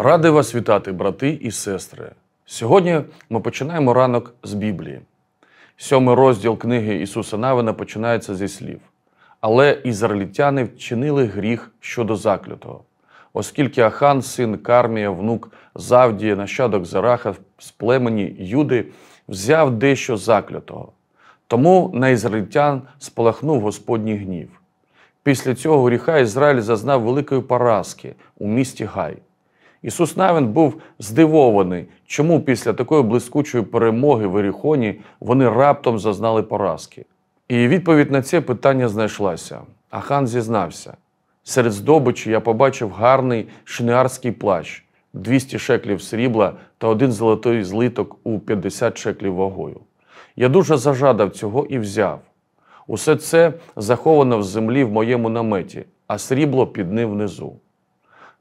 Радий вас вітати, брати і сестри. Сьогодні ми починаємо ранок з Біблії. Сьомий розділ книги Ісуса Навина починається зі слів. Але ізраїльтяни вчинили гріх щодо заклятого, оскільки Ахан, син Кармія, внук Завдія, нащадок Зараха з племені Юди, взяв дещо заклятого. Тому на ізраїльтян спалахнув Господній гнів. Після цього гріха Ізраїль зазнав великої поразки у місті Гай. Ісус Навин був здивований, чому після такої блискучої перемоги в Іріхоні вони раптом зазнали поразки. І відповідь на це питання знайшлася. Ахан зізнався: серед здобичі я побачив гарний шинеарський плащ, 200 шеклів срібла та один золотий злиток у 50 шеклів вагою. Я дуже зажадав цього і взяв. Усе це заховано в землі в моєму наметі, а срібло під ним внизу.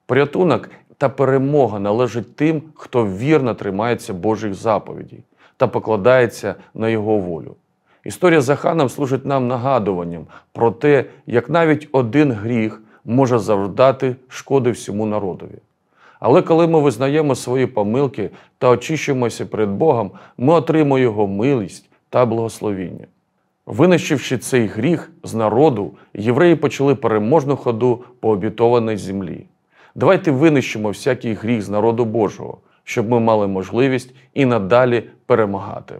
Порятунок та перемога належить тим, хто вірно тримається Божих заповідей та покладається на його волю. Історія з Аханом служить нам нагадуванням про те, як навіть один гріх може завдати шкоди всьому народові. Але коли ми визнаємо свої помилки та очищуємося перед Богом, ми отримуємо Його милість та благословіння. Винищивши цей гріх з народу, євреї почали переможну ходу по обітованій землі. Давайте винищимо всякий гріх з народу Божого, щоб ми мали можливість і надалі перемагати.